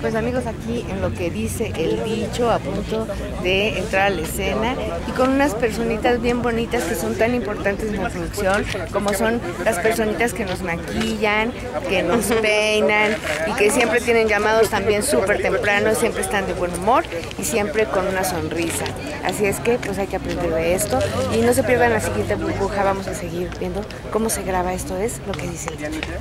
Pues amigos, aquí en lo que dice el dicho, a punto de entrar a la escena y con unas personitas bien bonitas que son tan importantes en la función, como son las personitas que nos maquillan, que nos peinan y que siempre tienen llamados también súper temprano, siempre están de buen humor y siempre con una sonrisa. Así es que pues hay que aprender de esto y no se pierdan la siguiente burbuja, vamos a seguir viendo cómo se graba esto, es lo que dice el dicho.